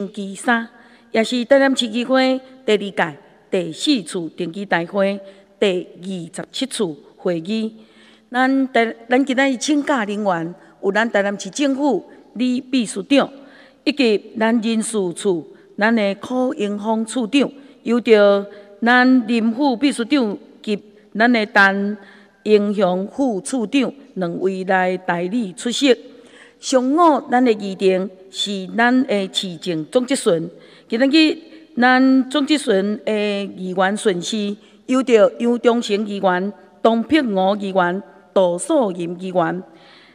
星期三，也是台南市议会第二届第四次定期大会第二十七次会议。咱台咱今仔日请假人员有咱台南市政府李秘书长，以及咱人事处咱的柯英峰处长，由着咱林副秘书长及咱的陈英雄副处长两位来代理出席。上午咱的议程是咱的市政总结顺，今仔日咱总结顺的议员顺序，由着杨忠成议员、董碧娥议员、杜素银议员。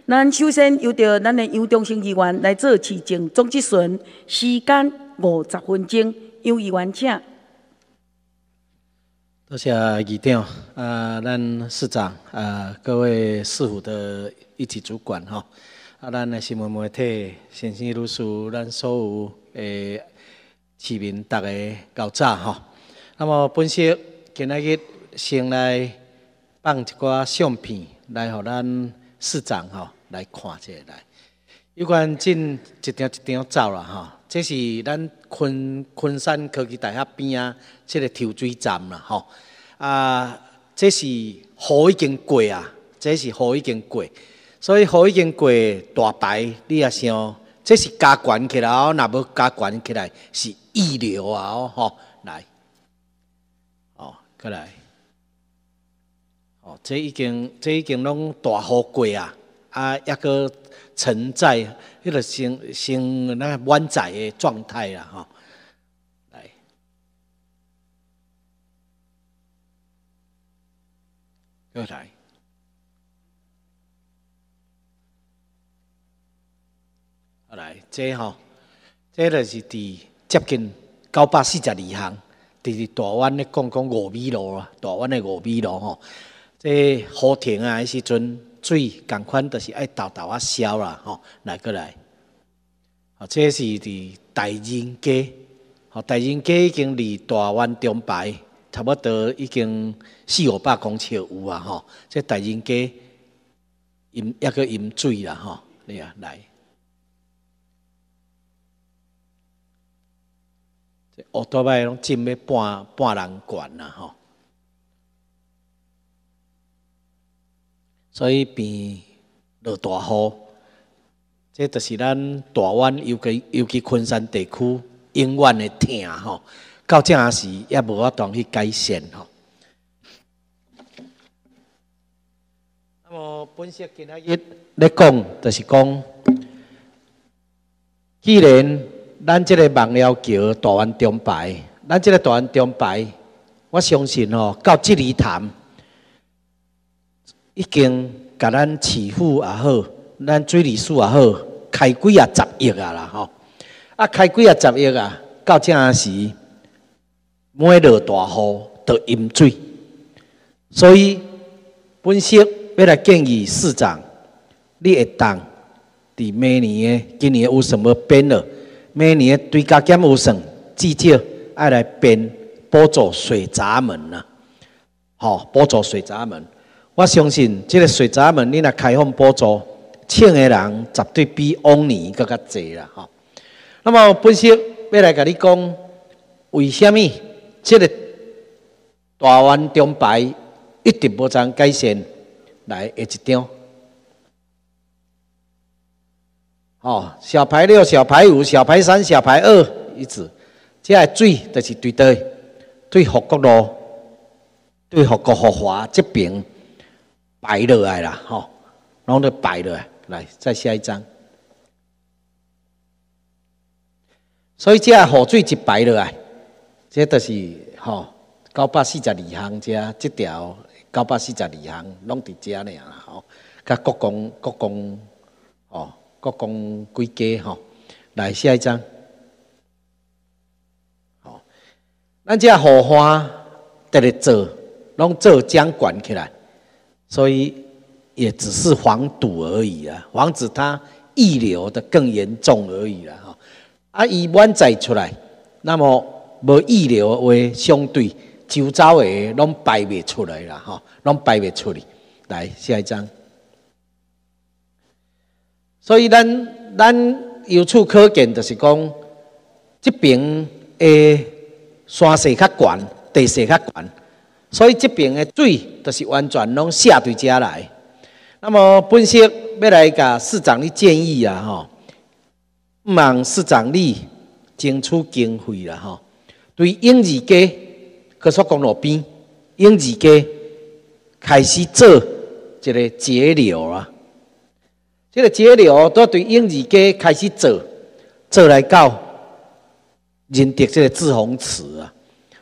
咱首先由着咱的杨忠成议员来做市政总结顺，时间五十分钟，杨议员请。多谢议长，啊，咱市长，啊，各位市府的一级主管，哈。啊，咱的新闻媒体先生、女士，咱所有诶市民，大家较早吼。那么，本席今仔日先来放一寡相片，来互咱市长吼来看一下来。有关进一张一张走啦吼，这是咱昆昆山科技大厦边啊，这个抽水站啦吼。啊，这是雨已经过啊，这是雨已经过。所以，雨已经过大白，你也想，这是加悬起来哦，若要加悬起来是预料啊哦，吼，来，哦，过来，哦，这已经，这已经拢大雨过啊，啊，一个承载，迄个成成那满载的状态啦，吼，来，过来。来，这吼，这就是伫接近九百四十二项，伫大湾咧讲讲五米路啊，大湾的五米路吼，这雨停啊，迄时阵水共款，就是爱豆豆啊消啦吼，来过来，啊，这是伫大人街，吼，大人街已经离大湾中排差不多已经四五百公尺有啊吼，这大人街饮一个饮水啦吼，你啊来。乌多摆拢浸要半半人悬啦吼，所以变落大雨，这就是咱大湾尤其尤其昆山地区永远的痛吼，到这时也无法当去改善吼。那么本色今仔日咧讲，就是讲，既然咱即个望了桥大湾中排，咱即个大湾中排，我相信吼，到即里潭已经甲咱市府也好，咱水利署也好，开几啊十亿啊啦吼，啊开几啊十亿啊，到这时每落大雨都淹水，所以本席要来建议市长，你会当伫明年诶，今年有什么变了？每年对家减有算，至少爱来编补助水闸门呐，吼补助水闸门。我相信这个水闸门，你若开放补助，请的人绝对比往年更加多啦，吼。那么本席要来甲你讲，为什么这个大湾中排一直无怎改善？来，下一张。哦，小排六、小排五、小排三、小排二，一直，这水就是对对，对福国路、对福国福华这边排落来啦，吼，然后就排落来，来再下一张。所以这雨水一排落来，这就是吼九百四十二行这这条九百四十二行拢伫遮尔啦，吼，甲国公国公，哦。国公几家吼，来下一张。好，咱这荷花在咧做，拢做江管起来，所以也只是防堵而已啊，防止它溢流的更严重而已啦哈。啊，伊满载出来，那么无溢流的话，相对周遭的拢排袂出来啦哈，拢排袂出来。来下一张。所以，咱咱由此可见，就是讲，这边的山势较悬，地势较悬，所以这边的水就是完全拢下对遮来。那么本席要来甲市长的建议啊，吼，毋望市长你争取经费啦，吼，对英字街高速公路边英字街开始做一个节流啊，这个节流都要对英字街开始做，做来到认得这个志宏池啊，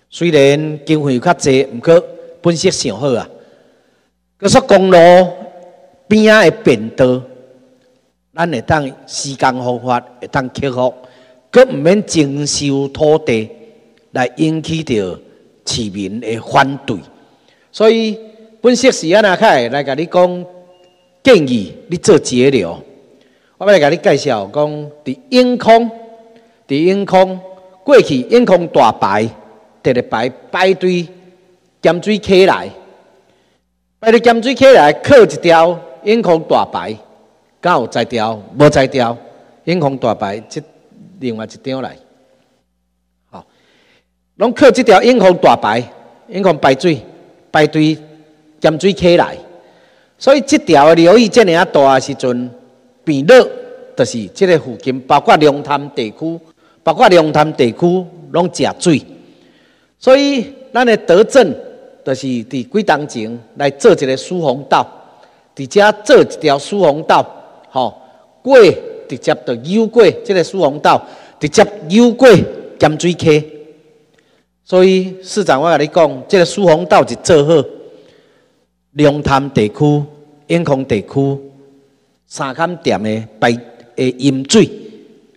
虽然经费有较济，毋过本色上好啊，高速公路。边仔的便道，咱会当施工方法会当克服，佮毋免征收土地来引起着市民的反对。所以本色是安那开来甲你讲建议，你做节流。我要来甲你介绍讲，伫永康，伫永康过去永康大排，直直排排队咸水溪来，排队咸水溪来靠一条。永康大牌，敢有在调？无在调。永康大牌，即另外一张来。好，拢靠即条永康大牌，永康排水排队咸水溪来。所以即条的流域这样大时阵，变热，就是即个附近，包括龙潭地区，包括龙潭地区拢食水。所以咱的德政，就是伫几当前来做一个疏洪道。伫遮做一条疏洪道，吼，过直接就游过即个疏洪道，直接游过咸水溪。所以市长，我甲你讲，即个疏洪道是做好，龙潭地区、永康地区三坎店的排诶饮水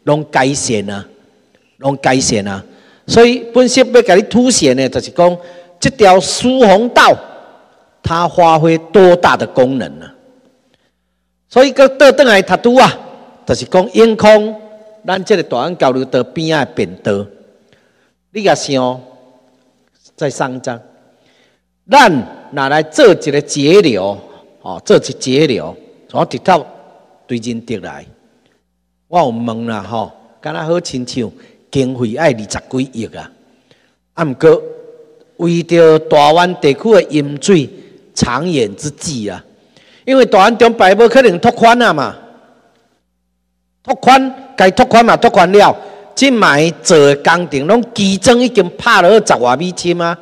拢改善啊，拢改善啊。所以本席要甲你凸显的，就是讲，这条疏洪道。它发挥多大的功能呢？所以个倒转来读拄啊，就是讲永康，咱这个大安交流道边啊变道，你也想再上张，咱拿来做一个节流，哦，做一节流，从直到对人得来。我有问啦，吼，敢若好亲像经费爱二十几亿啊，啊，毋过为着大湾地区的饮水。长远之计啊，因为大湾中摆无可能拓宽啊嘛，拓宽该拓宽嘛拓宽了，即卖做的工程拢基层已经拍了十外米深啊，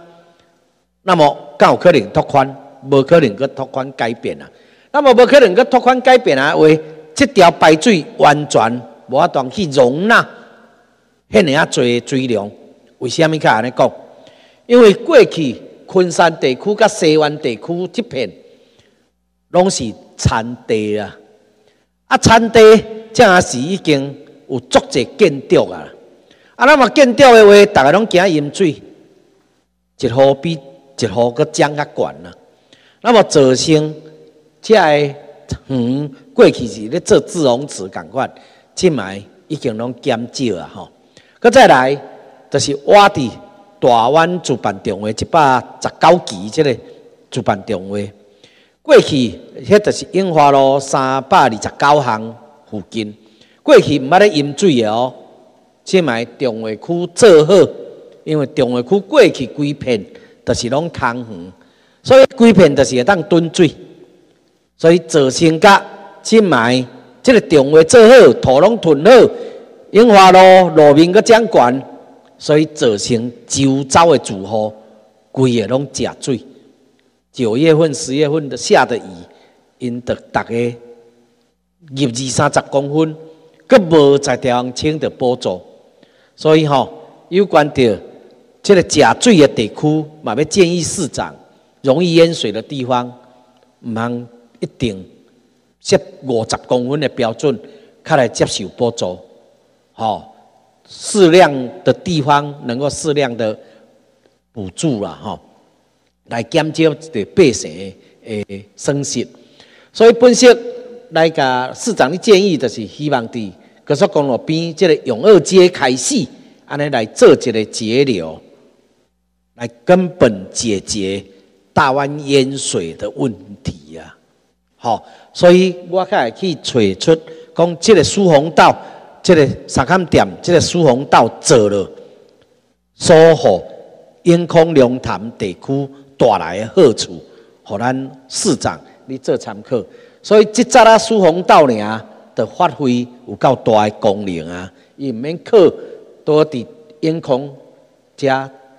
那么敢有可能拓宽？无可能去拓宽改变啊，那么无可能去拓宽改变啊，为这条排水完全无法当去容纳遐尼啊侪水量，为虾米较安尼讲？因为过去。昆山地区甲西湾地区这片，拢是田地啊！啊，田地正也是已经有足者建筑啊！啊，那么建筑的话，大家拢惊淹水，一号比一号搁涨较悬啊！那么造成这个嗯，过去是咧做自洪池共款，即卖已经拢减少啊！吼，搁再来就是挖地。大湾主办中会一百十九期，即个主办中会过去，迄就是樱花路三百二十九巷附近。过去毋捌咧饮水诶哦，即卖中会区做好，因为中会区过去规片就是拢空园，所以规片就是会当蹲水，所以造成甲即卖即个定位做好，土拢囤好，樱花路路面个掌管。所以造成周遭的住户规个拢食水。九月份、十月份的下的雨，因得大家入二三十公分，佮无在地方清的补助。所以吼，有关着这个食水的地区，嘛要建议市长，容易淹水的地方，毋通一定设五十公分的标准，较来接受补助，吼。适量的地方能够适量的补助了哈，来减少一个百姓诶损失。所以本席来甲市长的建议，就是希望伫高速公路边这个永二街开始，安尼来做一个节流，来根本解决大湾淹水的问题呀。好，所以我开始去找出讲这个疏洪道。这个沙坎店，这个疏洪道做了，守护永康龙潭地区带来的好处，互咱市长你做参考。所以即早啊疏洪道呢，的发挥有够大的功能啊，伊毋免靠多伫永康遮，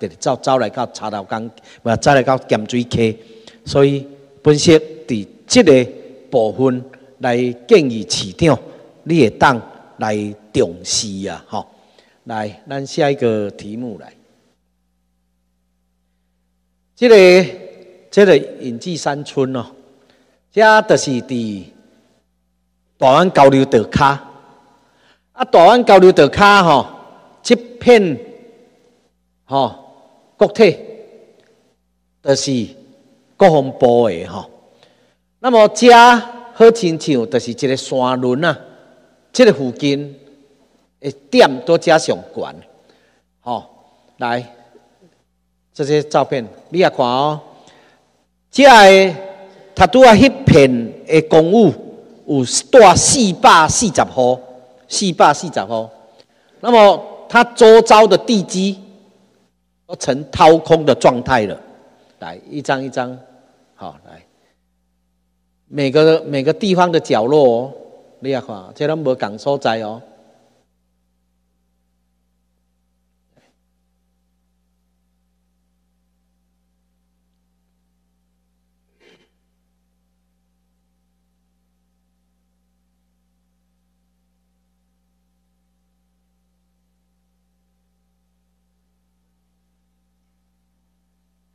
直走走来到茶头港，或走来到咸水溪，所以本色伫即个部分来建议市长，你会当。来重视啊！吼，来，咱下一个题目来。这个，这个隐居山村哦，这就是伫大湾交流道卡。啊，大湾交流道卡吼，这片吼国体，就是国防部的吼。那么，这好亲像，就是一个山轮啊。这个附近诶点都加上悬，吼，来这些照片你也看哦。这个他拄啊迄片诶公寓有大四百四十户，四百四十户。那么它周遭的地基都成掏空的状态了。来一张一张，好来，每个每个地方的角落哦。你也看，这拢无共所在哦。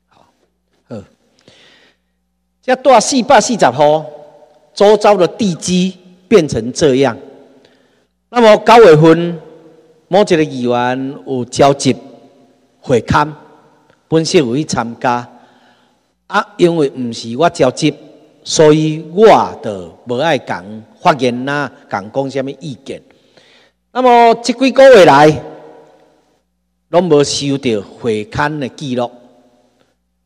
好，好，这大四百四十号，周遭的地基。变成这样，那么九月份某一个议员有召集会刊，本身有去参加，啊，因为唔是我召集，所以我就无爱讲发言呐，讲讲什么意见。那么这几个月来，拢无收到会刊的记录。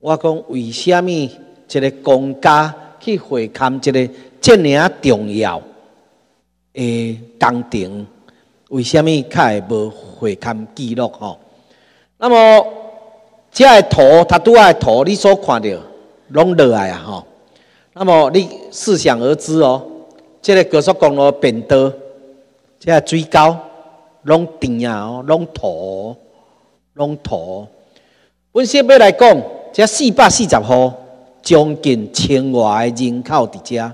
我讲为什么一个公家去会勘一个这么重要？诶，工程为什么较会无会勘记录吼？那么这个图，它拄啊图，你所看到拢落来啊吼。那么你试想而知哦，这个高速公路变道，这个水沟拢甜啊哦，拢土，拢土。本身要来讲，这四百四十户，将近千外人口伫遮，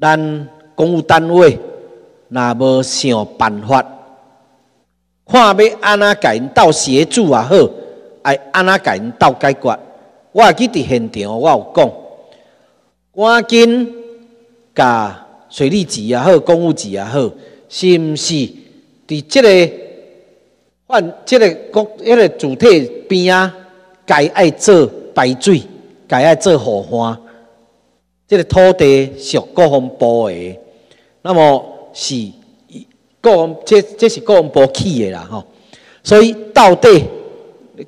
咱。公务单位若无想办法，看要安怎甲因斗协助也好，爱安怎甲因斗解决。我记伫现场，我有讲，赶紧甲水利局也好，公务局也好，是毋是伫即个换即个国迄个主体边啊，该爱做排水，该爱做护花，即个土地属国防部的。那么是国防，这这是国防部起的啦吼，所以到底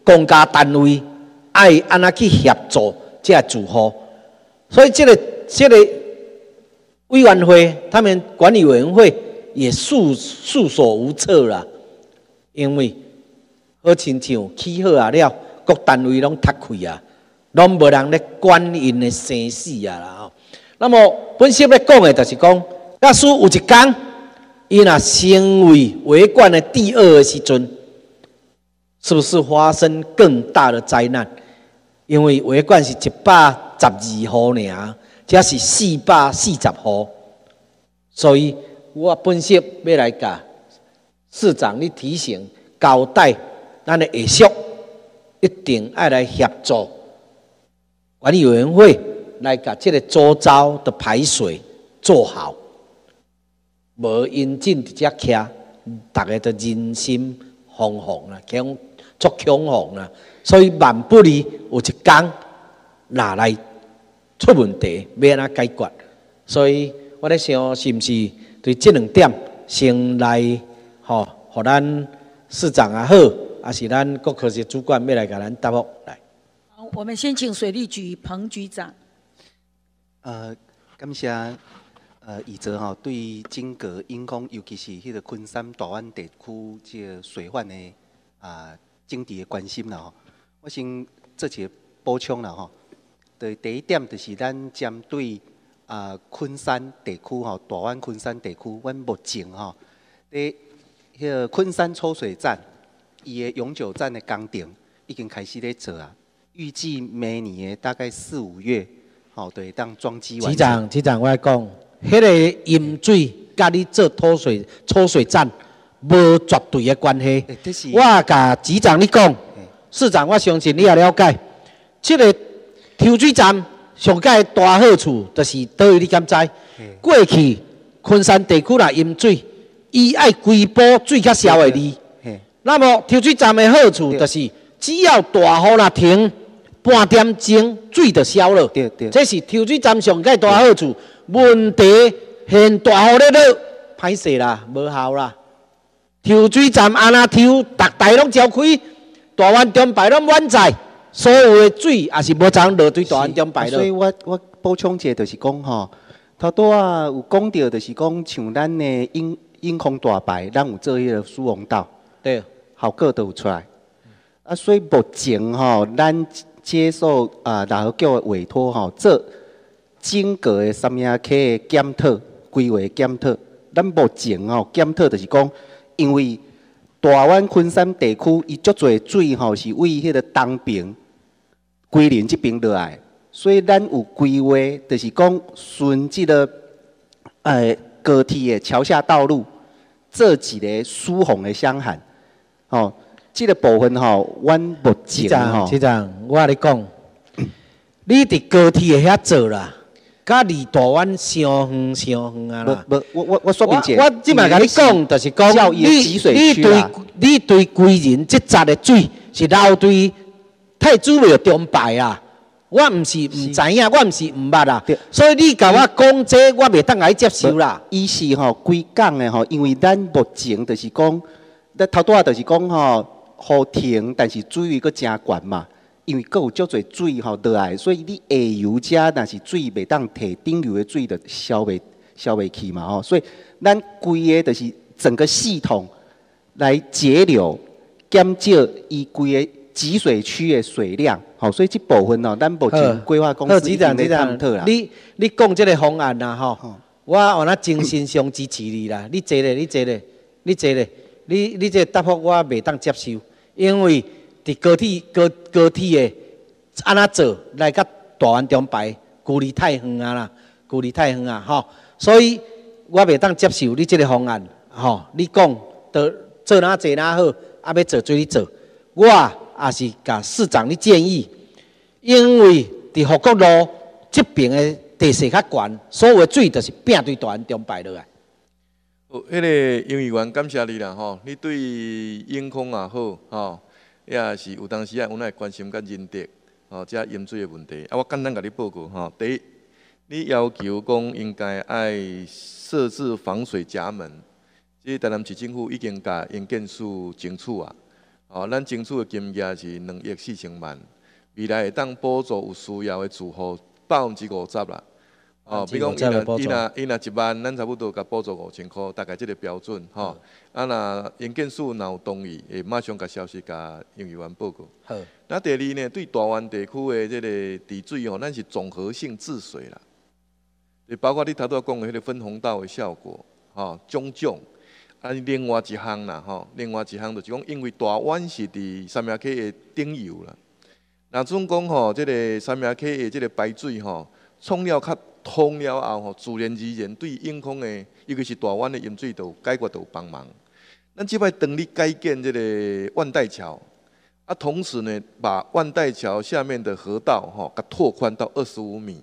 公家单位爱安怎去协助这住户？所以这个这个委员会，他们管理委员会也束束手无策啦，因为好亲像起好啊了，各单位拢踢开啊，拢无人咧管因的生死啊啦吼。那么本身要讲的，就是讲。假使有一天，伊若成为维管的第二个时阵，是不是发生更大的灾难？因为维管是一百十二号尔，这是四百四十号，所以我本身要来甲市长你提醒交代，咱的下属一定爱来协助管理委员会来甲这个周遭的排水做好。无因进伫遮徛，逐个都人心惶惶啊，恐足恐慌啊。所以万不离有一天拿来出问题，要安怎解决？所以我咧想，是毋是对这两点先来吼，互咱市长也好，还是咱各科室主管要来甲咱答复来？好，我们先请水利局彭局长。呃，感谢。呃，以泽吼对金阁因公，尤其是迄个昆山大湾地区即个水患的啊政治的关心啦吼。我先做一个补充啦吼。对，第一点就是咱针对啊昆山地区吼，大湾昆山地区，阮目前吼，伫迄个昆山抽水站，伊的永久站的工程已经开始在做啊。预计明年的大概四五月，吼，对，当装机完。局长，局长，我来讲。迄个饮水甲你做脱水抽水站无绝对的关系。我甲局长你讲，市长我相信你也了解。这个抽水站上界大好处就是倒位你敢知？过去昆山地区啦饮水，伊爱规波水较消的哩。那么抽水站的好处就是，只要大雨若停，半点钟水就消了。对对这是抽水站上界大好处。问题现大雨咧落，歹势啦，无效啦。抽水站安那抽，逐台拢召开，大湾中排拢满载，所有的水也是无常落对大湾中排所以我我补充一下，就是讲吼，头拄啊有讲到，就是讲像咱的引引空大排，咱有做迄个输洪道，对，效果都有出来。啊，所以目前吼，咱接受啊大河叫委托吼，这。整个的三亚溪的检讨、规划检讨，咱目前吼检讨就是讲，因为大湾昆山地区伊足侪水吼是为迄个东边、桂林这边落来，所以咱有规划，就是讲顺即个诶高铁的桥下道路做一个疏洪的箱涵，吼，即个部分吼，阮目前吼，局长，我甲你讲，你伫高铁遐做啦。甲离大湾相远相远啊啦！不我我我说明解。我即摆甲你讲，就是讲你你对你对贵人即扎的水是流对太子庙中排啊！我毋是毋知影，我毋是毋捌啦。所以你甲我讲这，我袂当来接受啦。伊是吼规港的吼，因为咱目前就是讲，咱头拄啊就是讲吼，雨停，但是水位阁真悬嘛。因为阁有足侪水吼落来，所以你下游遮若是水袂当摕顶流的水，就消袂消袂去嘛吼。所以咱规个就是整个系统来节流，减少伊规个集水区的水量。吼，所以即部分哦，咱目前规划公司已经在探讨啦。你你讲即个方案啦吼，我我那精神上支持你啦。你坐咧，你坐咧，你坐咧，你你这答复我袂当接受，因为。伫高铁高高铁的安怎做来甲大湾中排距离太远啊啦，距离太远啊吼，所以我袂当接受你即个方案吼。你讲得做哪做哪好，啊要做做你做，我也是甲市长你建议，因为伫福国路这边的地势较悬，所有水就是摒对大湾中排落来。哦，迄个杨议员感谢你啦吼，你对永康也好吼。也是有当时啊，阮来关心甲人德，吼，遮饮水的问题。啊，我简单甲你报告吼。第一，你要求讲应该爱设置防水闸门，即台南市政府已经甲营建署争取啊。吼，咱争取的金额是两亿四千万，未来会当补助有需要的住户百分之五十啦。哦，比如讲，伊若伊若伊若一万，咱差不多甲补助五千箍，大概即个标准吼。啊，若营建署若有同意，会马上甲消息甲营业员报告。好。那第二呢，对大湾地区的即个治水吼，咱是综合性治水啦。就包括你头拄讲的迄个分洪道的效果，吼，种种。啊，另外一项啦，吼，另外一项就是讲，因为大湾是伫三亚溪的顶游啦。那总讲吼，即个三亚溪的即个排水吼，冲了较。通了后吼，自然而然对永康的，尤其是大湾的饮水都解决都有帮忙。咱即摆等你改建这个万代桥，啊，同时呢，把万代桥下面的河道吼，甲拓宽到二十五米，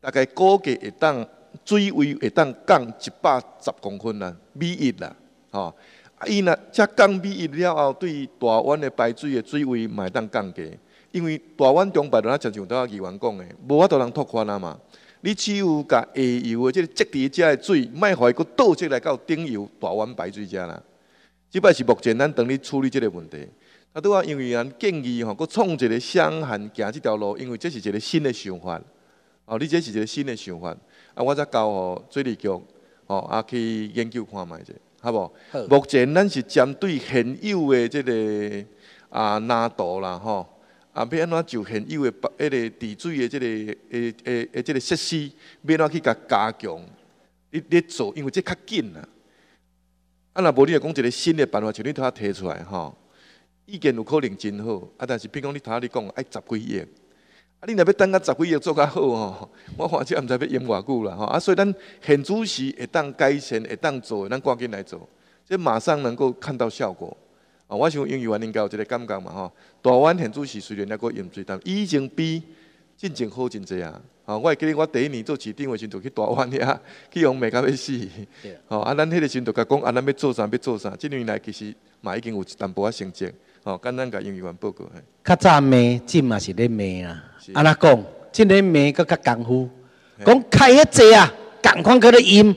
大概估计会当水位会当降一百十公分啦，米一啦，吼。啊，伊若遮降米一了后，对大湾的排水的水位嘛会当降低，因为大湾中排咱常常都要议员讲的，无法度通拓宽啊嘛。你只有甲下游的即个积伫遮的水，卖互伊佫倒出来到顶游大湾排水遮啦。即摆是目前咱等你处理即个问题。啊，拄啊，因为咱建议吼，佫创一个双限行即条路，因为这是一个新的想法。哦，你这是一个新的想法。啊，我再交互水利局，吼啊去研究看觅者，好无？目前咱是针对现有的即、个啊难度啦，吼，啊要安怎就现有的把迄个治水的即、个诶诶诶即个设施，要安怎去甲加强？你你做，因为这较紧啦。啊，若无你若讲一个新的办法，像你头仔提出来吼，意见有可能真好，啊，但是比如讲你头仔你讲爱十几亿，啊，你若要等到十几亿做较好吼，我看这毋知要用偌久啦吼，啊，所以咱现主时会当改善，会当做，咱赶紧来做，这马上能够看到效果。啊，我想英语员应该有一个感觉嘛吼，大湾现主席虽然抑个盐水，但已经比进前好真济啊！吼，我会记得我第一年做市长的时阵，就去大湾遐 去用骂到要死。吼，啊，咱迄个时阵就甲讲，啊，咱要做啥要做啥，即年来其实嘛已经有一淡薄仔成绩。吼，简单甲英语员报告。嘿较早骂，即嘛是咧骂啦是。安那讲？即个骂佫较功夫。讲开迄济啊，共款搁咧淹，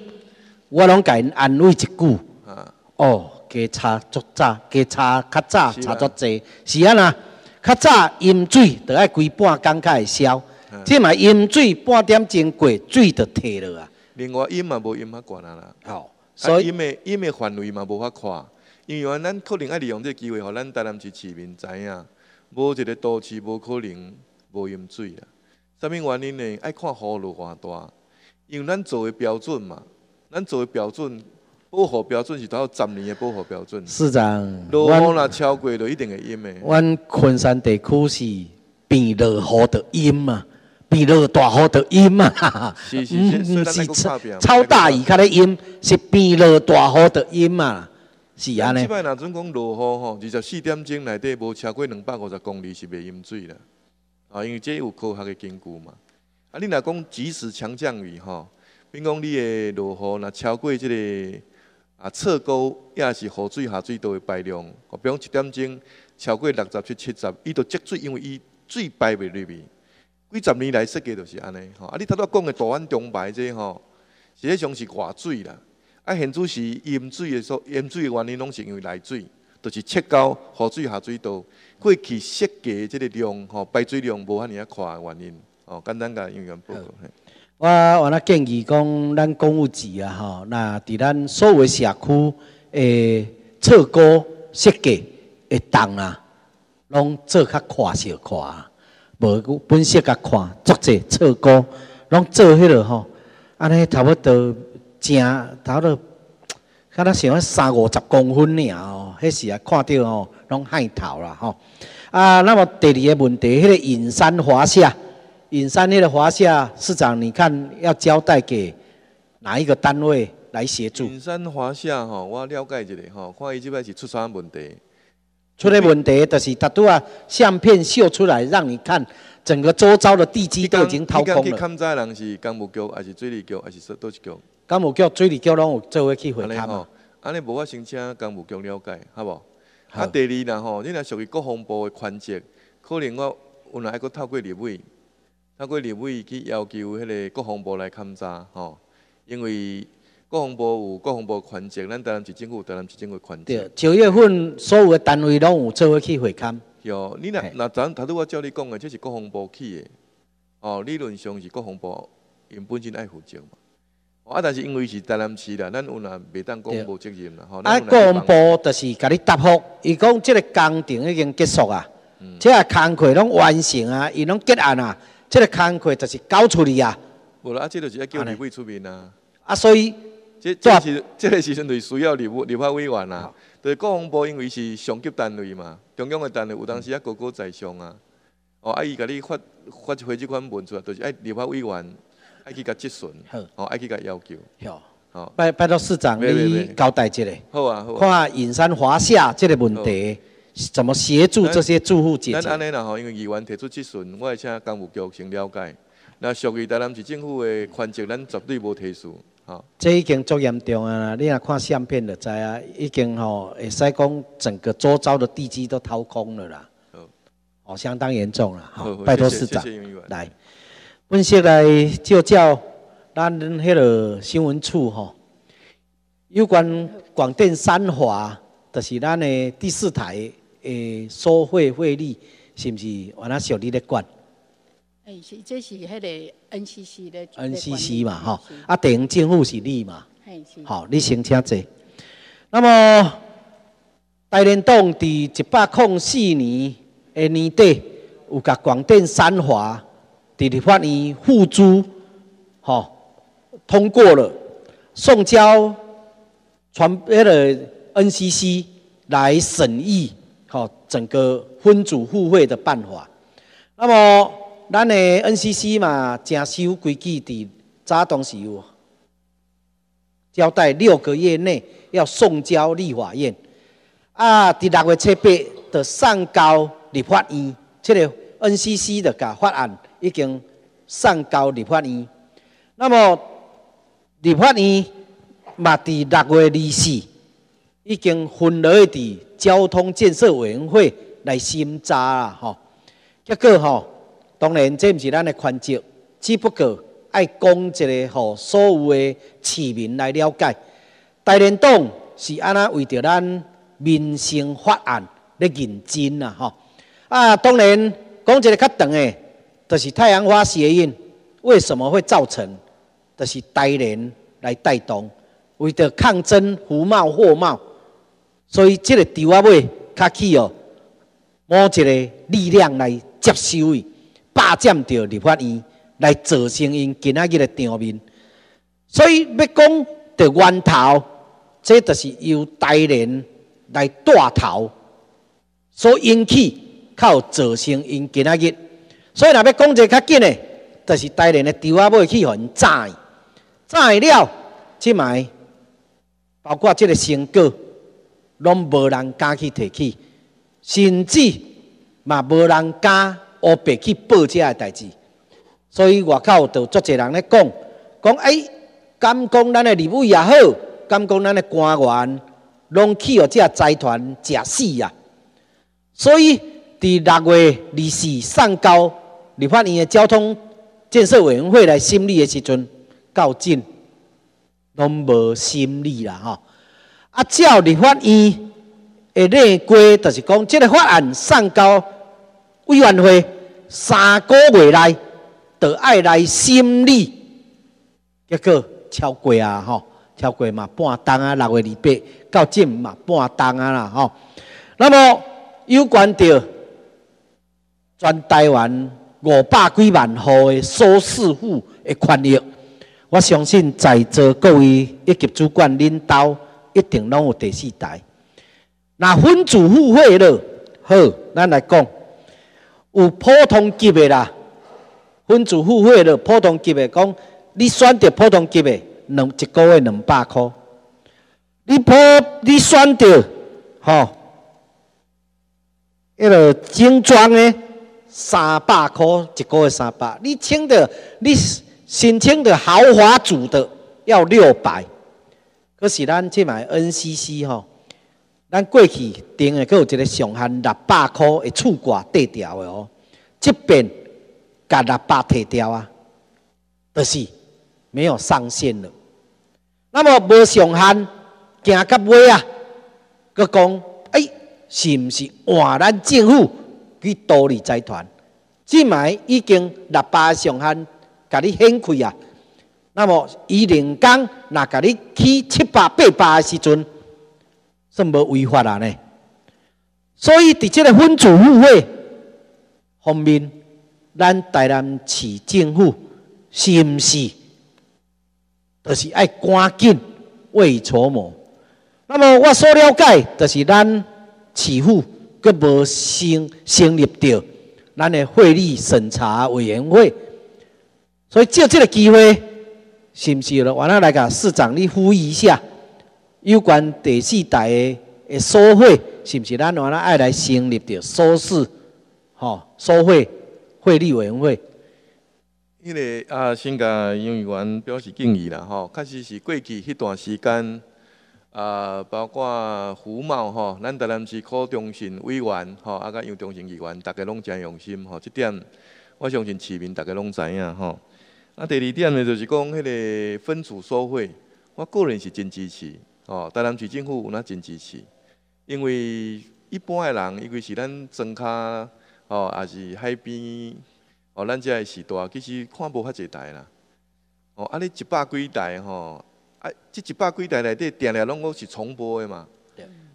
我拢甲因安慰一句。啊，哦，加差足早，加差较早是啊差足济，是啊呐。较早饮水着爱规半工才会消，嗯即嘛饮水半点钟过，水就退落啊。另外饮嘛无饮较悬啊啦。好，所以所以音的饮的范围嘛无法宽，因为咱可能爱利用这个机会，互咱台南市市民知影，无一个都市无可能无饮水啦。啥物原因呢？爱看雨落偌大，因为咱做的标准嘛，咱做的标准保护标准是达到十年的保护标准。市长，落雨若超过就一定会淹的。阮昆山地区是变落雨就淹嘛，变落大雨就淹嘛，哈哈是是嗯是是超大雨较咧淹，是变落大雨就淹嘛，是安尼。即摆若准讲落雨吼，二十四点钟内底无超过两百五十公里是袂淹水啦。啊，因为这有科学的根据嘛。啊，你若讲即时强降雨吼，比如讲你的落雨若超过即、个啊侧沟，也是雨水下水道的排量，哦，比如讲一点钟超过六十七七十，伊就积水，因为伊水排袂入去。几十年来设计就是安尼吼。啊，你头拄讲的大湾中排这吼，实际上是外水啦。啊，现主是淹水的所淹水的原因，拢是因为内水，就是切到河水下水道。过去设计的即个量吼，排水量无遐尼啊宽的原因。哦，简单甲营员报告。嘿我原来建议讲，咱公务局啊，吼，那伫咱所有的社区诶侧沟设计会当啊，拢做较快小快啊，无本色较看，足济侧沟拢做迄落吼，安尼差不多正差不多，敢若想要三五十公分尔哦，迄时啊看到吼，拢害头啦吼。啊，那么第二个问题，迄、个隐山华夏。隐山那个华夏市长，你看要交代给哪一个单位来协助？尹山华夏吼，我了解一下吼，看伊即摆是出啥问题。出了问题就是他都啊相片秀出来，让你看整个周遭的地基都已经掏空了。去勘灾人是工务局，还是水利局，还是说都是局？干部局水利局拢有做伙去回勘嘛？，安尼无法申请工务局了解，好无？好啊，第二啦吼，你若属于国防部的权责，可能我有若爱搁透过立委，透过立委去要求迄个国防部来勘查吼，因为国防部有国防部的权责，咱台南市政府有台南市政府的权对责。，九月份所有的单位拢有做伙去会勘。哟，你若嘿若昨头拄我照你讲的，这是国防部起的，哦，理论上是国防部因本身爱负责嘛。哦啊，但是因为是台南市啦，咱有若袂当讲对无责任啦，吼。啊，防部就是甲你答复，伊讲即个工程已经结束啊，嗯即个工课拢完成啊，伊拢结案啊，即个工课就是交出去啊，无啦，啊，这就是要叫立委出面啊。啊，所以这做这是这个时阵就需要立委立法委员啦。对国防部因为是上级单位嘛，中央的单位有当时啊高高在上啊。哦，啊伊甲你发发一回即款文出来，就是爱立法委员爱去甲质询好，哦，爱去甲要求，好，哦，拜拜托市长你交代一下，好啊好啊。看引山华夏这个问题怎么协助这些住户解决。咱安尼啦吼，因为议员提出质询，我会请工务局先了解。那属于台南市政府的权责，咱绝对无提示。吼，这已经足严重啊！你若看相片就知啊，已经吼会使讲整个周遭的地基都掏空了啦好。哦，相当严重了。好，好好拜托市长谢谢杨议员来，阮先来就叫咱迄个新闻处吼，有关广电三华，就是咱的第四台诶收费费率，是毋是？原来小弟咧管？诶，是这是迄个 NCC 的 NCC 嘛，吼，啊，地方政府是你嘛，好，你先请坐。那么，大连党伫一百零四年诶年底，有甲广电三华伫立法院付诸，吼，通过了，送交传迄个 NCC 来审议，好，整个分组付费的办法。那么，咱的 NCC 嘛，正守规矩，伫早当时有交代六个月内要送交立法院。啊，伫六月七八的上交立法院，这个 NCC 的甲法案已经上交立法院。那么，立法院嘛，伫六月二四已经分落伫交通建设委员会来审查啦，吼。结果吼。当然，这毋是咱的权责，只不过爱讲一个，吼所有的市民来了解。大连党是安那为着咱民生法案咧认真呐，吼。啊，当然讲一个较长的，就是太阳花学运为什么会造成，就是大连来带动，为着抗争胡茂货贸，所以这个调啊尾较起哦，某一个力量来接收伊。霸占着立法院来造成因今仔日的场面，所以要讲的源头，这就是由大连来带头所引起，靠造成因今仔日。所以若要讲一个较紧的，就是大连的调啊尾去互因炸，炸了，即卖包括这个成果，拢无人敢去提起，甚至嘛无人敢。乌白去报这个代志，所以外口就足侪人咧讲，讲哎，敢讲咱的义务也好，敢讲咱的官员，拢去互这财团食死啊！所以伫六月二四上交立法院的交通建设委员会来审理的时阵，到今拢无审理啦吼。啊，照立法院的内规，就是讲这个法案上交。委员会三个月内都爱来审理，结果超过啊吼，超过嘛半冬啊，六月二八到今嘛半冬啊啦吼。那么有关着全台湾五百几万户的收视户的权益，我相信在座各位一级主管领导一定拢有第四代。那分组付费了，好，咱来讲。有普通级的啦，分组付费的普通级的，讲你选择普通级的，两一个月两百块。你普你选择吼，迄个精装的三百块一个月三百，你请的你申请的豪华组的要六百。可是咱即买 NCC 吼。咱过去定的，佫有一个上限六百块的厝挂地调的哦，即边甲六百提掉啊，就是没有上限了。那么无上限，行到尾啊，佮讲，哎，是毋是换咱政府去独立财团？即卖已经六百上限，甲你掀开啊。那么伊人工若甲你起七百八百的时阵。算无违法啊呢？所以伫这个分组付费方面，咱台南市政府是毋是，就是爱赶紧未筹谋？那么我所了解，就是咱市府佮无成成立着咱的汇率审查委员会，所以借这个机会，是毋是咯？我那来甲市长你呼吁一下。有关第四代的收费，是毋是咱原来爱来成立着收视，吼收费汇率委员会？迄个啊，先甲杨议员表示敬意啦，吼，确实是过去迄段时间，啊，包括胡茂吼，咱台南市柯中心委员吼，啊，甲杨中心议员，大家拢真用心吼，这点我相信市民大家拢知影吼。啊，第二点呢，就是讲迄个分组收费，我个人是真支持。哦，台南市政府有哪真支持，因为一般的人，因为是咱庄卡，哦，也是海边，哦，咱遮的时代其实看无遐济台啦。哦，啊，你一百几台吼，啊，即一百几台内底定定拢我是重播的嘛。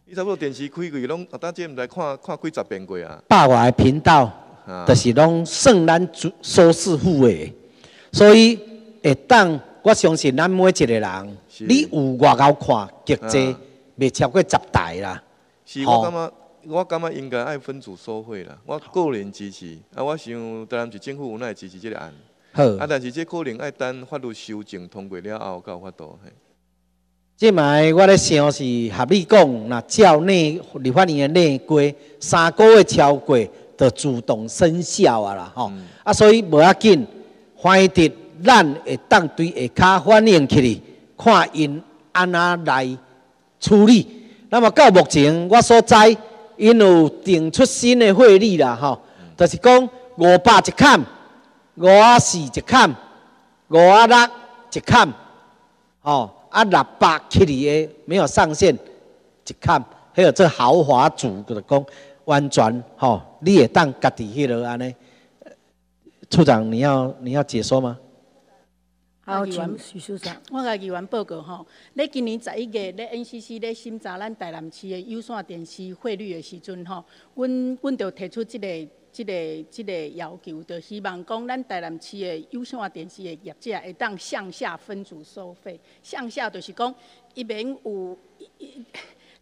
你差不多电视开开拢，啊，当这毋知看看几十遍过啊。百外个频道，啊就是拢算咱主收视付的，所以会当我相信咱每一个人，你有外口看，极济啊袂超过十台啦。是我感觉，我感觉应该爱分组收费啦。我个人支持，啊，我想当然是政府有哪会支持这个案，好，啊，但是这可能爱等法律修正通过了后，才有法度。嘿即卖我咧想是合理讲，若照内立法院的内规，三个月超过就自动生效啊啦吼。嗯啊，所以无要紧，反正咱会当对下骹反映起来，看因安那来处理。那么到目前我所知，因有定出新的汇率啦吼，就是讲五百一坎，五啊四一坎，五啊六一坎。哦，啊，六百起里的没有上限，一坎，还有这豪华组的讲完全吼、你会当家己迄落安尼。呃处长，你要你要解说吗？好，议员请徐署长。我甲议员报告吼，咧今年十一月咧 NCC 咧审查咱台南市的有线电视汇率的时阵吼，阮阮就提出即、个即、个即、个要求，就希望讲咱台南市的有线电视的业者会当向下分组收费，向下就是讲伊免有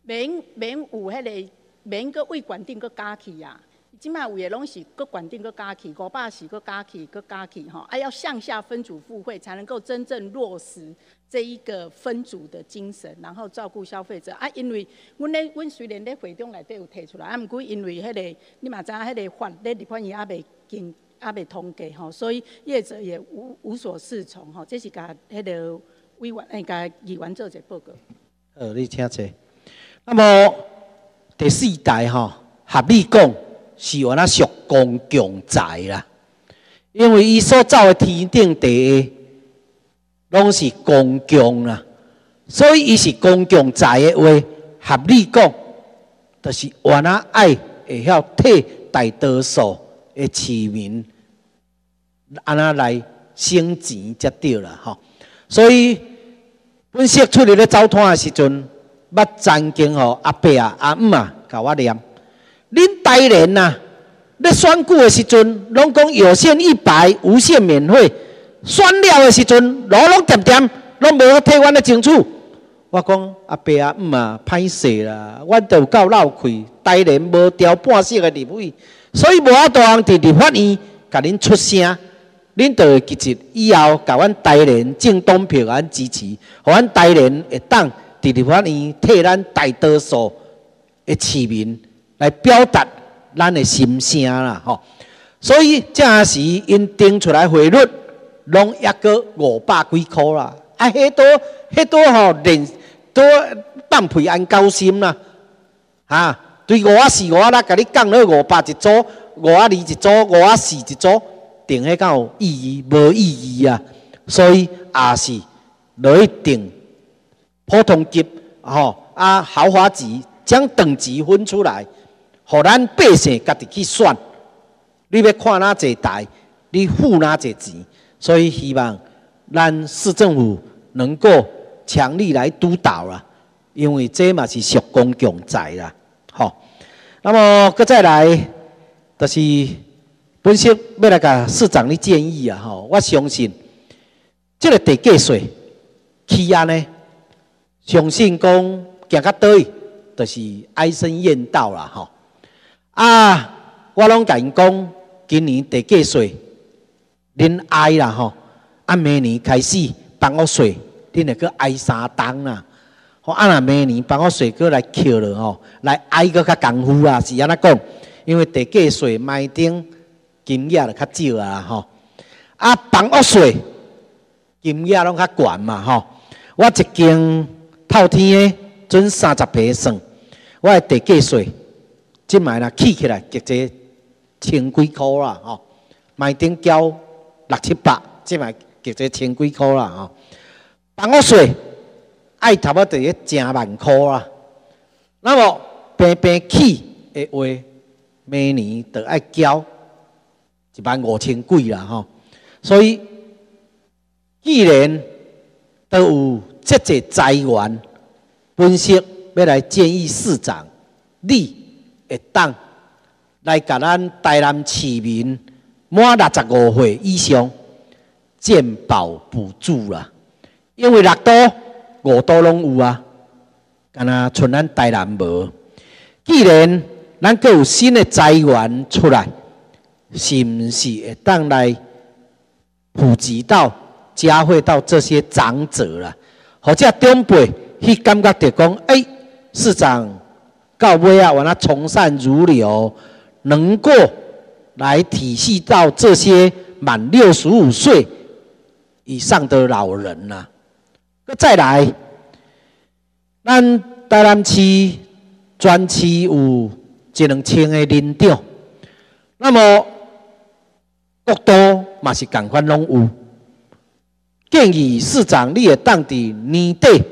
免免有迄、个免个为管定个加起啊。即摆有诶拢是各管定各加起，五百是各加起各加起吼，啊要向下分组付费，才能够真正落实这一个分组的精神，然后照顾消费者啊。因为阮咧，阮虽然咧会中内底有提出来，啊，毋过因为迄、个你嘛知影迄个法咧立法院还未经还未通过吼，所以业者也无无所适从吼。这是甲迄个委员诶，甲议员做者报告。呃，你请坐。那么第四代吼、合理讲是我那属公共财啦，因为伊所走的天顶地下拢是公共啦，所以伊是公共财的话，合理讲，就是我那爱会晓替大多数的市民安那来省钱才对啦吼。所以本色出入咧走摊的时阵，捌曾经吼阿伯啊、阿姆啊，甲我念，恁台人呐，咧选举的时阵，拢讲有线一百，无线免费，选了的时阵，拢拢点点，拢无替阮咧争取。我讲阿伯啊、姆啊，歹势啦，阮都有够闹气，台人无调半色的立位，所以无法度通伫立法院甲恁出声。恁就会记住以后，甲阮台联政党票甲阮支持，互阮台联会当伫立法院替咱大多数的市民来表达咱的心声啦，吼。所以正时因定出来汇率，拢抑个五百几箍啦，啊，迄多迄多吼连多放屁安高心啦，啊，对五啊四五啊六，甲你讲了五百一组，五啊二一组，五啊四一组。定迄敢有意义？无意义啊！所以也是落去定普通级吼啊豪华级，将等级分出来，互咱百姓家己去选。你要看哪一台，你付哪一钱。所以希望咱市政府能够强力来督导啦，因为这嘛是属公共财啦，吼。那么，搁再来，就是。本身要来甲市长你建议啊，吼，我相信这个地价税起案呢，相信讲行到倒位，就是哀声怨道啦，吼。啊，我拢甲因讲，今年地价税恁哀啦，吼，啊明年开始房屋税，恁会搁哀三档啦。吼，啊若明年房屋税搁来扣了吼，来哀搁较功夫啊，是安怎讲？因为地价税卖顶。金额就较少啊，吼！啊，房屋税金额拢较悬嘛，吼！我一间透天的准三十平算，我的地价税即卖若起起来，直接千几箍啦，吼！卖顶交六七百，即卖直接千几箍啦，吼！房屋税爱差不多要成万箍啦，那么平平起的话，每年就爱交。一万五千几啦吼。所以，既然都有这些资源，分析要来建议市长，你会当来甲咱台南市民满六十五岁以上健保补助啦，因为六都五都拢有啊，敢若剩咱台南无。既然咱阁有新的资源出来，是毋是会当来普及到、加惠到这些长者啦？或者长辈去感觉着讲，哎，市长到尾啊，完了从善如流，能够来体系到这些满六十五岁以上的老人呐。那再来，咱台南区专区有一两千个领长，那么国都嘛是共款拢有。建议市长，你也当伫年底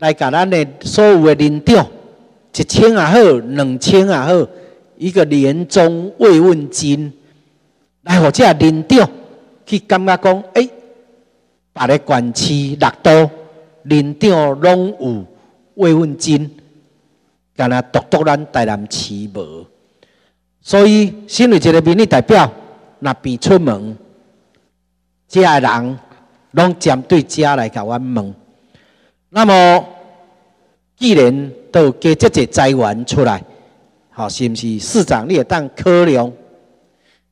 来甲咱的所有的领长，一千也好，两千也好，一个年终慰问金，来或者领长去感觉讲，诶，别个县市六都领长拢有慰问金，敢若独独咱台南市无，所以身为一个民意代表，若变出门，遮个人。拢针对家来甲阮问，那么既然都有加这些资源出来，好，是毋是市长你会当考量？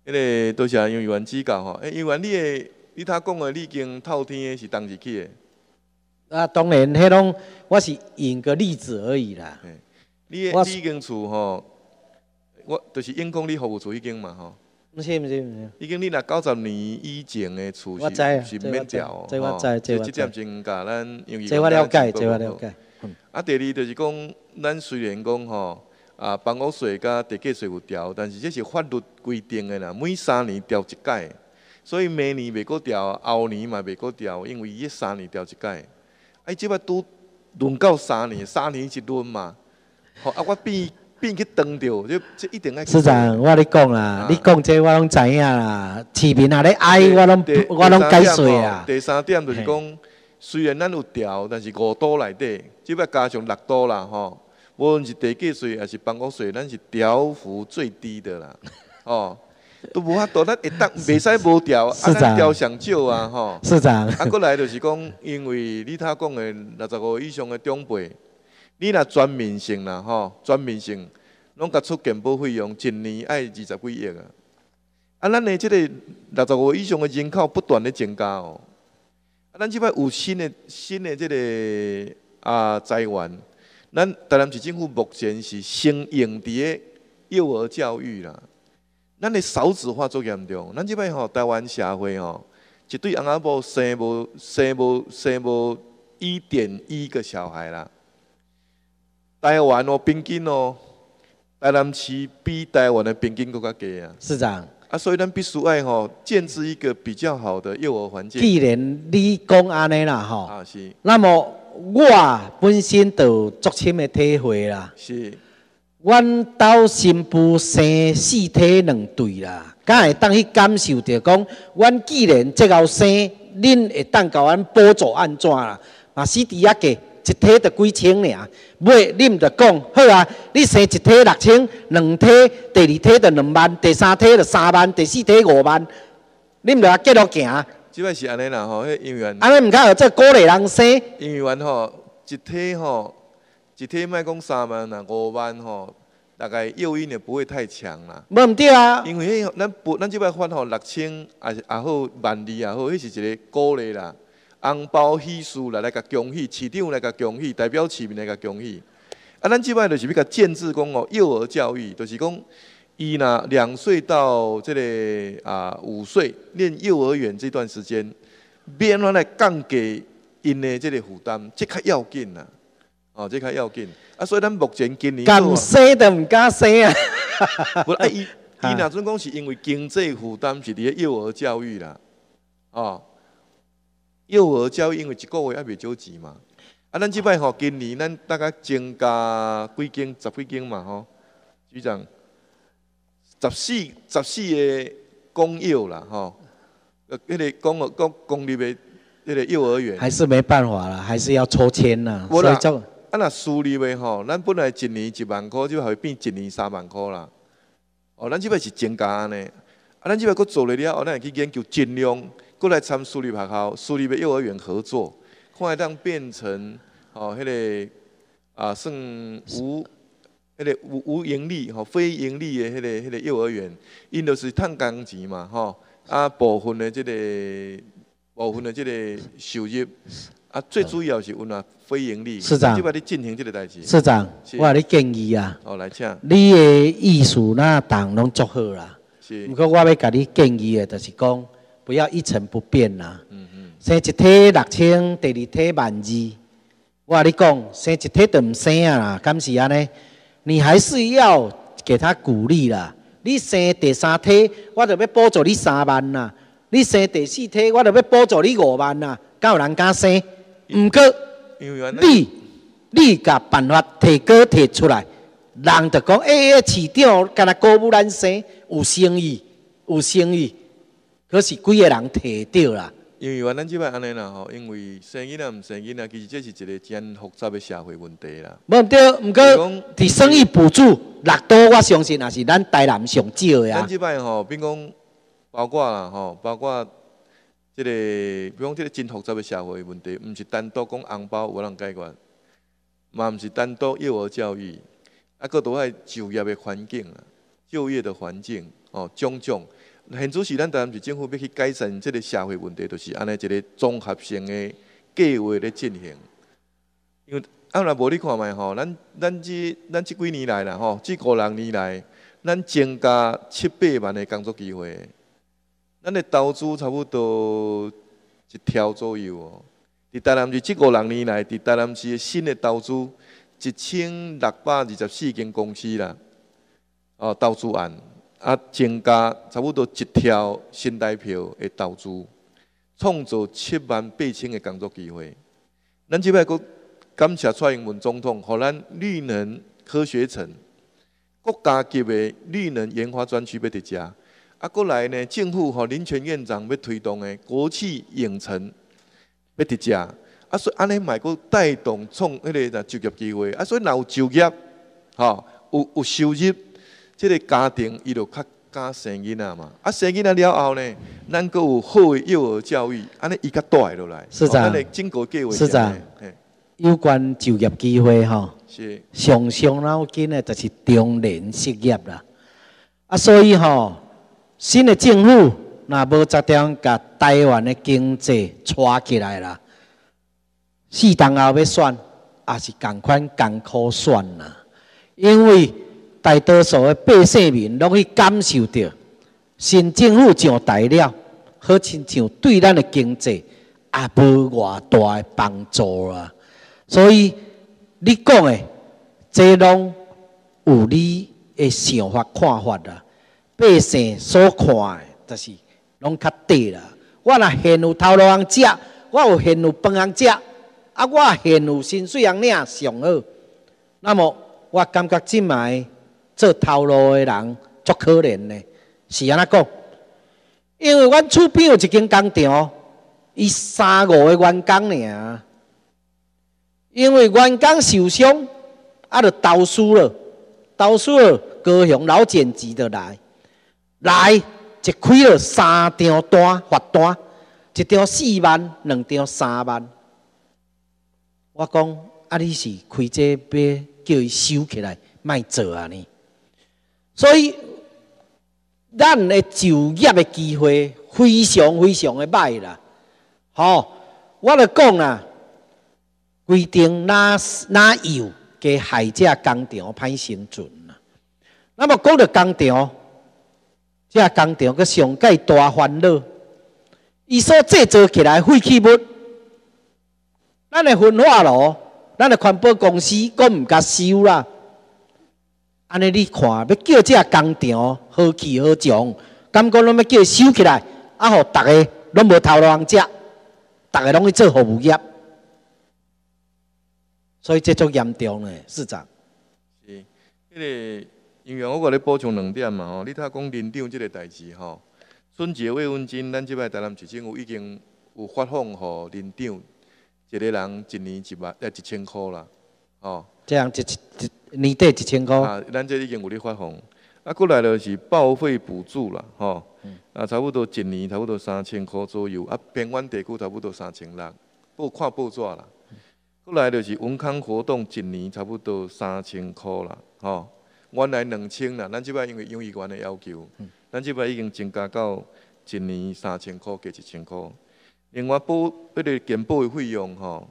迄个多谢杨议员指教吼。诶，议员，你诶，你他讲的，你已经透天诶是当时去的？啊，当然，迄种我是引个例子而已啦。你诶，你已经厝吼，我就是因讲你服务处已经嘛吼。毋是毋是毋是，已经你那九十年以前的厝是是免调这我知，这我知。即点真甲咱用这我了解，这我了解。啊，第二就是讲，咱虽然讲吼，啊，房屋税甲地价税有调，但是这是法律规定的啦，每三年调一届，所以明年袂过调，后年嘛袂过调，因为伊三年调一届。哎，即摆拄轮到三年，三年一轮嘛。吼，啊，我变。变去当着，就这一定爱。市长，我咧讲啦，你讲这我拢知影啦。市民啊咧爱，我拢我拢解释啊。第三点就是讲，虽然咱有调，但是五岛内底，只要加上六岛啦吼，无论是地价税还是房屋税，咱是调幅最低的啦。哦，都无法度，咱一当袂使无调，啊咱调上少啊吼。市长。啊，过来就是讲，因为你他讲的六十五以上的长辈。你若全面性啦吼，全面性，拢甲出健保费用，一年爱二十几亿啊！啊，咱的即个六十五以上的人口不断的增加哦。咱即摆有新的新的即个啊资源，咱台南市政府目前是先用伫个幼儿教育啦。咱的少子化足严重，咱即摆吼台湾社会吼，一对翁仔某生无生无生无一点一个小孩啦。台湾哦，平均哦，台南市比台湾的平均更较低啊。市长啊，所以咱必须爱吼建置一个比较好的幼儿环境。既然你讲安尼啦吼，啊是，那么我本身就足深的体会啦。是，阮兜新妇生四体两对啦，敢会当去感受着讲，阮既然即后生，恁会当甲阮补助安怎啦？啊死伫遐个。一体就几千尔，买你毋着讲好啊！你生一体六千，两体第二体就两万，第三体就三万，第四体五万，你毋着啊继续行。即摆是安尼啦吼，迄因为安尼毋较有这鼓励人生。因为吼，一体吼，一体莫讲三万啦，五万吼，大概诱因也不会太强啦。无毋对啊。因为迄咱不，咱即摆发吼六千，也是也好万二也好，迄是一个鼓励啦。红包喜事来来甲恭喜，市长来甲恭喜，代表市民来甲恭喜。啊，咱即摆就是要甲建制讲哦，幼儿教育就是讲，伊若两岁到这个啊五岁念幼儿园这段时间，免乱来降低因的即个负担，即较要紧呐。哦，即较要紧。啊，所以咱目前今年敢生都毋敢生啊。不啊，伊 伊若阵讲是因为经济负担是伫咧幼儿教育啦，哦。幼儿教育因为一个月也袂少钱嘛，啊，咱即摆吼今年咱大概增加几间十几间嘛吼，局长，十四十四个公幼啦，吼，呃，迄个公公公立的迄个幼儿园，还是没办法啦，还是要抽签啦所以就啊，若私立的吼，咱本来一年一万箍，就会变一年三万箍啦。哦，咱即摆是增加呢，啊，咱即摆佫做了了后，咱会去研究尽量，佫来参私立学校、私立的幼儿园合作，看会当变成哦，迄、个啊，算无。迄个无无盈利吼，非盈利的迄、个迄、个幼儿园，因就是趁工钱嘛吼，啊部分的即、个部分的即个收入，啊最主要是有哪非盈利，市长即摆你进行即个代志。市长，我有你建议啊，哦，来请，你的意思那党拢做好啦。是不，过我要甲你建议的，就是讲不要一成不变啦。嗯嗯，生一体六千，第二体万二。我跟你讲，生一体就毋生啊啦，敢是安尼？你还是要给他鼓励啦。你生第三体，我就要补助你三万啦；你生第四体，我就要补助你五万啦。敢有人敢生？毋过你你甲办法提高提出来，人就讲，哎、欸，市场敢若鼓舞咱生，有生意，有生意。可是几个人摕到啦？因为原咱即摆安尼啦吼，因为生囡仔毋生囡仔，其实这是一个真复杂的社会问题啦。无毋对，毋过伫生意补助六都，我相信也是咱台南上少的啊。咱即摆吼，比如讲包括啦吼，包括即、个，比如讲即个真复杂的社会问题，毋是单独讲红包有人解决，嘛毋是单独幼儿教育，啊，佫都爱就业的环境啊，就业的环境哦，种种。现主是咱台南市政府要去改善即个社会问题，就是安尼一个综合性的计划咧进行。因为啊，若无你看觅吼，咱咱即咱即几年来啦吼，即五六年来，咱增加七八万的工作机会，咱的投资差不多一条左右哦。伫台南市即五六年来，伫台南市的新的投资一千六百二十四间公司啦，哦，投资案啊，增加差不多一条新台票的投资，创造七万八千个工作机会。咱即摆佫感谢蔡英文总统，互咱绿能科学城国家级的绿能研发专区要伫遮。啊，过来呢，政府吼林权院长要推动的国际影城要伫遮。啊，所以安尼嘛佫带动创迄个就业机会。啊，所以若有就业，吼有有收入，即个家庭伊就较敢生囡仔嘛。啊，生囡仔了后呢，咱佫有好的幼儿教育，安尼伊较带落来。市长哦的整个计划是市长有关就业机会吼，是上伤脑筋的就是中年失业啦。啊，所以吼，新的政府若无责点甲台湾的经济带起来啦，四当后要选，也是共款艰苦选啦。因为大多数的百姓民拢去感受到新政府上台了，好亲像对咱的经济也无偌大的帮助啦。所以你讲的，这拢有你的想法看法啦。百姓所看的，就是拢较对啦。我若现有头路通食，我有现有饭通食，啊，我现有薪水通领上好。那么我感觉即卖做头路的人足可怜呢，是安怎讲？因为阮厝边有一间工厂，伊三五个员工尔。因为员工受伤，啊，就投诉了，投诉了，高雄老检局就来，来一开了三张单罚单，一张四万，两张三万。我讲，啊，你是开这要叫伊收起来，卖做啊呢？所以，咱的就业的机会非常非常的歹啦。吼、我来讲啦。规定哪哪有给海这工厂歹生存啦？那么讲到工厂，这工厂个上界大烦恼，伊所制造起来废弃物，咱的焚化炉，咱的环保公司佫毋甲收啦。安尼你看，要叫这工厂好气好强，感觉拢要叫伊收起来，啊，互逐个拢无头路通食，逐个拢去做服务业。所以这足严重呢，市长。是，迄、个因为我甲你补充两点嘛吼，你睇讲林长即个代志吼，春节慰问金，咱即摆台南市政府已经有发放互林长一个人一年一万呃一千箍啦，吼、这样一一一年底一千块，啊，咱这已经有咧发放。啊，过来就是报废补助啦，吼、啊，差不多一年差不多三千块左右，啊，偏远地区差不多三千六，报看报纸啦。过来就是文康活动，一年差不多三千块啦，吼、原来两千啦，咱即摆因为幼儿园的要求，咱即摆已经增加到一年三千块加一千块。另外报迄个健保的费用吼，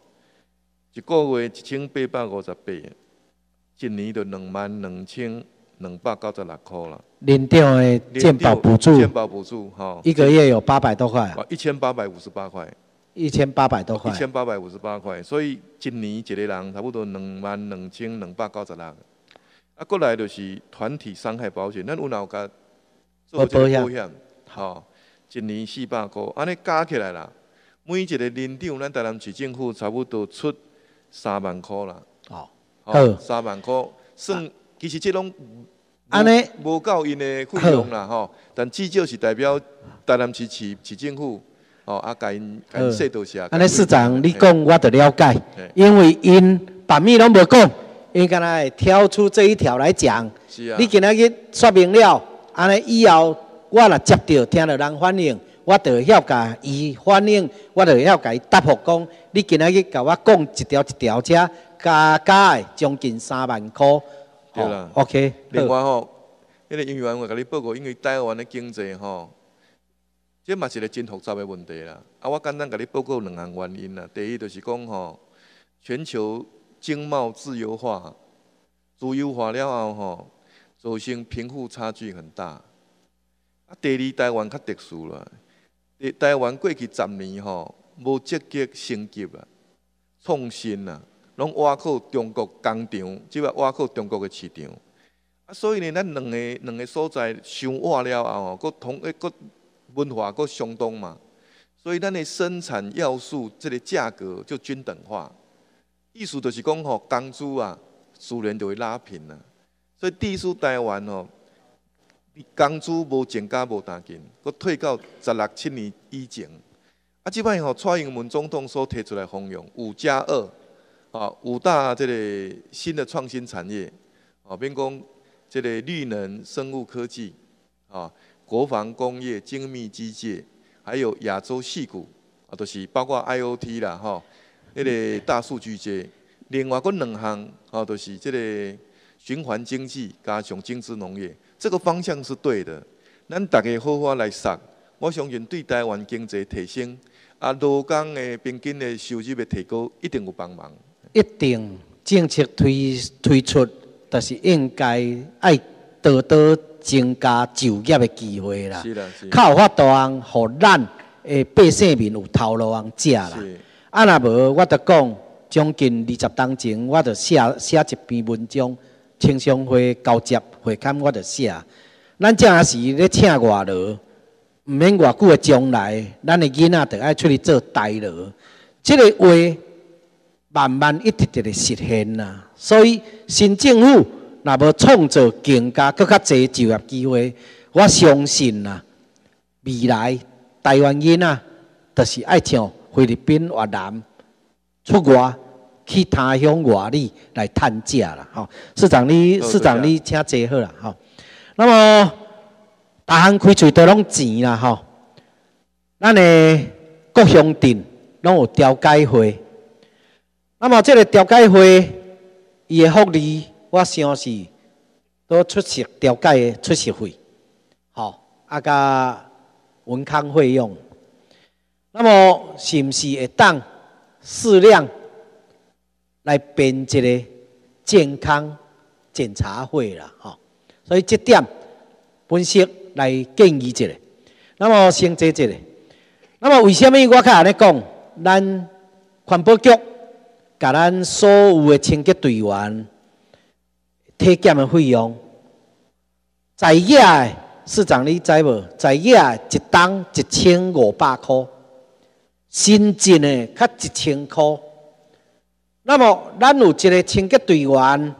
一个月一千八百五十八，一年就两万两千两百九十六箍啦。林长的健保补助健保补助吼，一个月有八百多块一千八百五十八块，一千八百多块一。千八百五十八块，所以一年一个人差不多两万两千两百九十六。啊，过来就是团体伤害保险，咱有哪有甲做这个保险？吼，一年四百箍，安尼加起来啦，每一个人长，咱台南市政府差不多出三万块啦。哦，三万块，算其实这拢安尼。无够因的费用啦吼，但至少是代表台南市市市政府哦啊，甲因甲因说多谢。安尼市长你讲我着了解，因为因把咪拢无讲，因敢若会挑出这一条来讲。是啊，你今仔日说明了，安尼以后我若接到听到人反映，我就会晓甲伊反映，我就会晓甲伊答复讲，你今仔日甲我讲一条一条车，加加诶将近三万箍。对啦哦 OK，另外吼，迄个营员我甲你报告，因为台湾的经济吼，这嘛是一个真复杂的问题啦。啊，我简单甲你报告两项原因啦。第一就是讲吼，全球经贸自由化、自由化了后吼，造成贫富差距很大。啊，第二台湾较特殊啦，台台湾过去十年吼，无积极升级啦、创新啦。拢挖靠中国工厂，即个挖靠中国的市场。啊，所以呢，咱两个两个所在相挖了后吼，佫同诶，佫文化佫相同嘛，所以咱的生产要素这个价格就均等化。意思就是讲吼，工资啊，自然就会拉平啦。所以地属台湾吼，工资无增加无大紧，佫退到十六七年以前。啊，即摆吼，蔡英文总统所提出来方向五加二。啊，五大这个新的创新产业，啊，比如讲这个绿能、生物科技，啊，国防工业、精密机械，还有亚洲细股，啊，都、就是包括 IOT 啦，吼、那个大数据这，另外嗰两项，啊，都、就是即个循环经济加上精致农业，这个方向是对的。咱大家好好来杀，我相信对台湾经济提升，啊，劳工的平均的收入的提高，一定有帮忙。一定政策推推出，但是应该爱多多增加就业的机会啦。是啦，是。较有法度通，互咱诶百姓民有头路通食啦。是，啊，若无我著讲，将近二十当前，我著写写一篇文章，青商会交接会刊，我着写。咱正是咧请外劳，毋免偌久诶将来，咱诶囡仔着爱出去做代劳。即、个话慢慢一直直咧实现啦。所以新政府若要创造更加更较侪就业机会，我相信啦，未来台湾囡仔就是爱像菲律宾、越南出外去他乡外里来探价啦。吼，市长你好市长你请坐好了。吼，那么逐项开喙都拢钱啦。吼，咱的各乡镇拢有调解会。那么这个调解会伊的福利，我想是都出席调解的出席费，吼，啊甲文康费用。那么是毋是会当适量来编一个健康检查会啦？吼，所以这点分析来建议一下。那么先坐一下。那么为什么我较安尼讲？咱环保局甲咱所有的清洁队员体检的费用，在野的市长你知无？在野的一档一千五百块，新进的较一千块。那么咱有一个清洁队员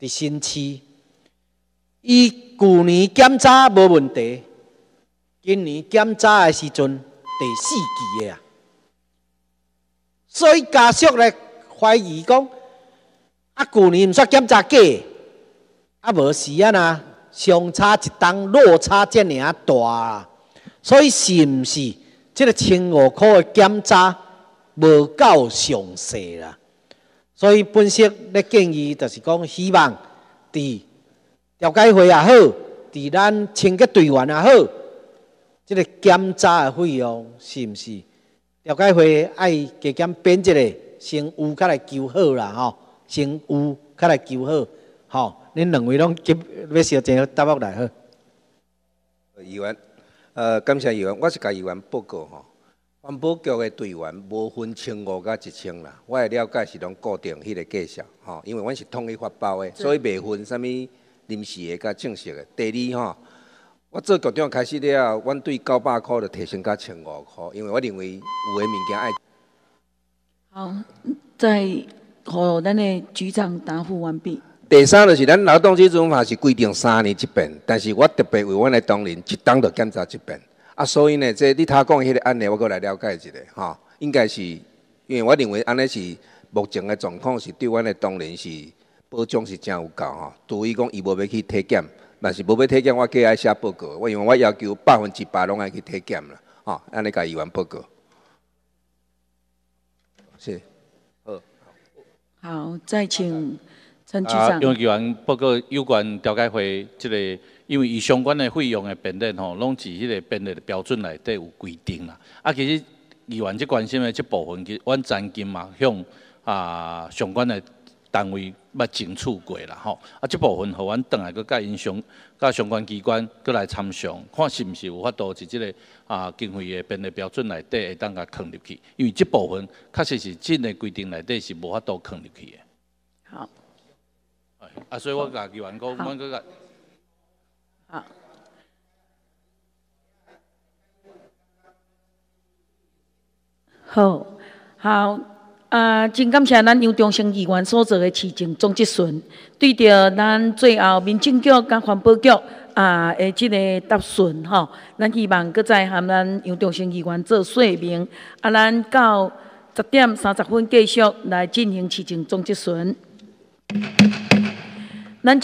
伫新区，伊旧年检查无问题，今年检查的时阵第四期的啊，所以家属咧怀疑讲，啊，去年毋煞检查假，啊无是啊呐，相差一档落差遮尔啊大，所以是毋是即个千五箍的检查无够详细啦？所以本色咧建议，就是讲希望伫调解会也好，伫咱清洁队员也好，即个检查的费用是毋是调解会爱加减编一个先有较来求好啦吼，先有较来求好，吼，恁两位拢急要小姐答复来好。议员，呃，感谢议员，我是甲议员报告吼。环保局的队员无分千五甲一千啦，我的了解是拢固定迄个计数吼，因为阮是统一发包的，所以袂分啥物临时的甲正式的。第二吼，我做局长开始了，阮对九百箍就提升到千五箍，因为我认为有的物件爱。好，再互咱的局长答复完毕。第三就是咱劳动基准法是规定三年一遍，但是我特别为阮的同仁一当就检查一遍。啊，所以呢，这你他讲迄个案例，我过来了解一下，吼，应该是，因为我认为安尼是目前的状况是对阮的当然是保障是真有够吼。除非讲伊无要去体检，但是无要体检，我计爱写报告，我因为我要求百分之百拢爱去体检啦，吼，安尼甲医院报告。是，好。好，再请陈局长。杨议员报告有关调解会即个。因为伊相关的费用的编列吼，拢是迄个编列的标准内底有规定啦。啊，其实议员即关心的即部分，其实阮曾经嘛向啊相关的单位捌争取过啦吼。啊，即部分互阮倒来佮甲因相甲相关机关佮来参详，看是毋是有法度是即个啊经费的编列标准内底会当甲放入去。因为即部分确实是真的规定内底是无法度放入去的。好。啊，所以我甲议员讲，阮搁好，好，啊，真感谢咱杨中生议员所做的市政总结询，对着咱最后民政局甲环保局啊的即个答询吼，咱希望搁再含咱杨中生议员做说明，啊，咱到十点三十分继续来进行市政总结询，咱。